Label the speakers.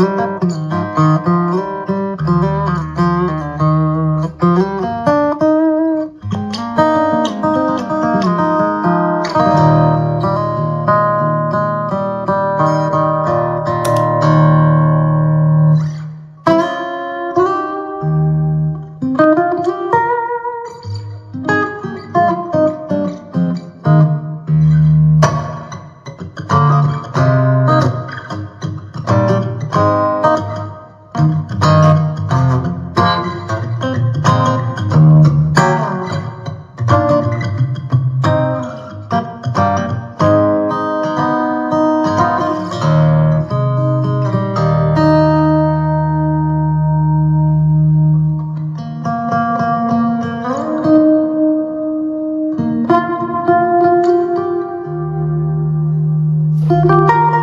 Speaker 1: Música Música